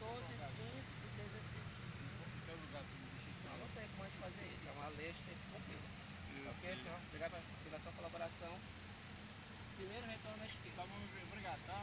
de 16. Tem lugar de Não, não tem como a gente fazer isso, é uma lei que tem que cumprir. Ok, senhor? Obrigado pela sua colaboração. Primeiro retorno na esquerda. Tá bom, obrigado. Tá,